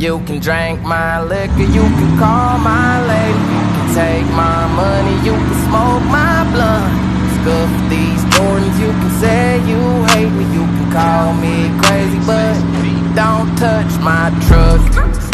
You can drink my liquor, you can call my lady, you can take my money, you can smoke my blunt. Scuff these Jordans, you can say you hate me, you can call me crazy, but don't touch my trust.